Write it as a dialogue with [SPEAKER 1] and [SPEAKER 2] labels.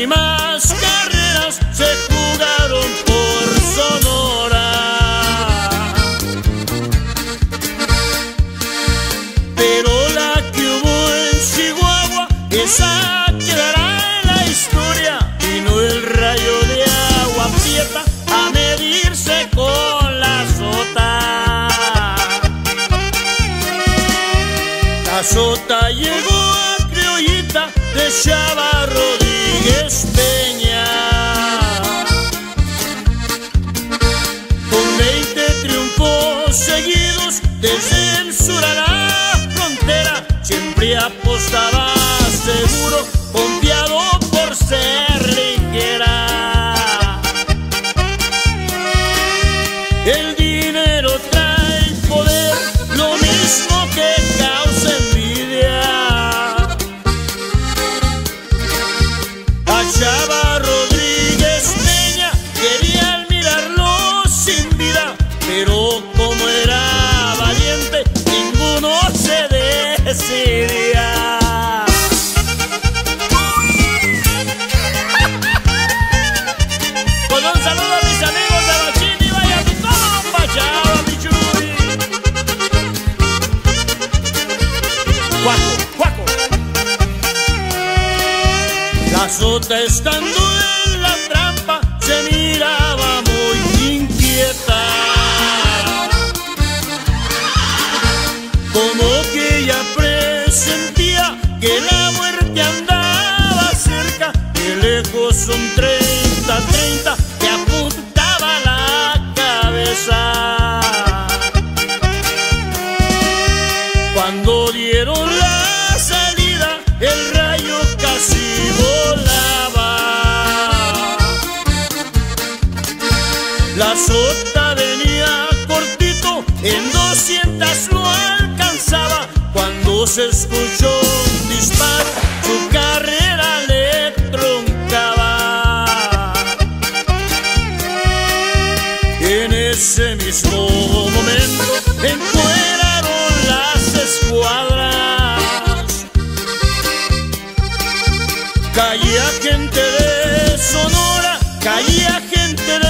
[SPEAKER 1] últimas carreras se jugaron por Sonora. Pero la que hubo en Chihuahua, esa quedará en la historia y no el rayo de agua fiesta a medirse con la sota. La sota llegó a criollita de Chavarro. Rodríguez. Con 20 triunfos seguidos desde la frontera, siempre apostaba seguro, confiado por ser ligera. El Chava Rodríguez Peña querían mirarlo sin vida, pero como era valiente, ninguno se decidía. La sota estando en la trampa se miraba muy inquieta. Como que ella presentía que la muerte andaba cerca, de lejos son 30, 30 que apuntaba la cabeza. La sota venía cortito, en 200 lo alcanzaba cuando se escuchó un disparo, su carrera le troncaba. En ese mismo momento encueraron las escuadras. Caía gente de Sonora, caía gente de